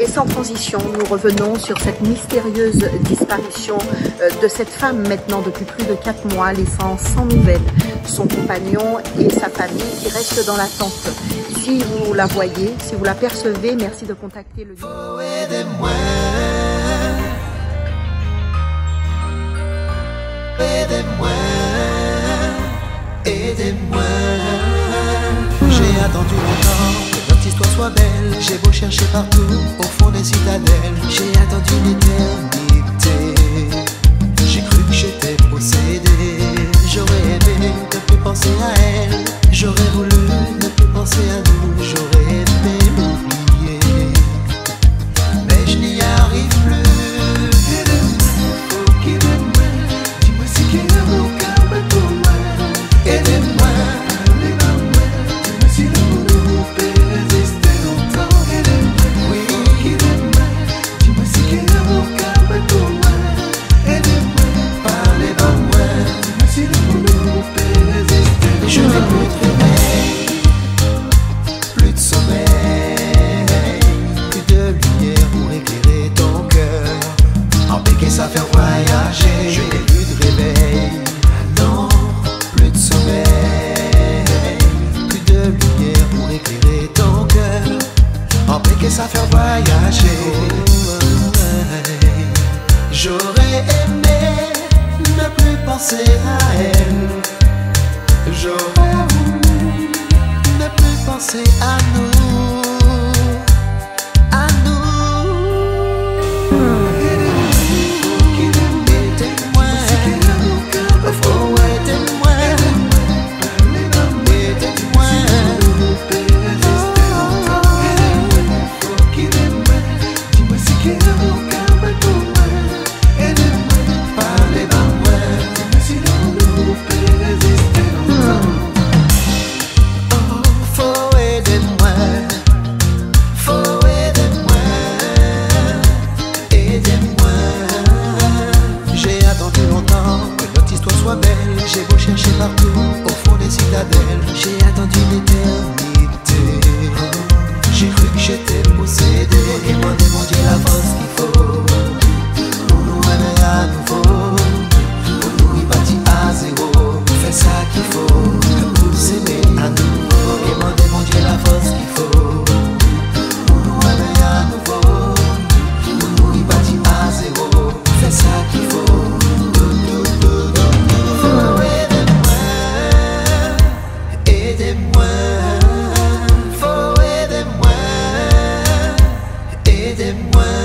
Et sans transition, nous revenons sur cette mystérieuse disparition euh, de cette femme maintenant depuis plus de 4 mois, laissant sans nouvelles son compagnon et sa famille qui restent dans l'attente. Si vous la voyez, si vous la percevez, merci de contacter le... Aidez-moi, aidez-moi, aidez-moi. Que notre histoire soit belle. J'ai beau chercher partout, au fond des citadelles. J'ai attendu l'éternité. Ça faire voyager. partout au fond des citadelles. J'ai attendu l'éternité. J'ai cru que j'étais possédé et. them well.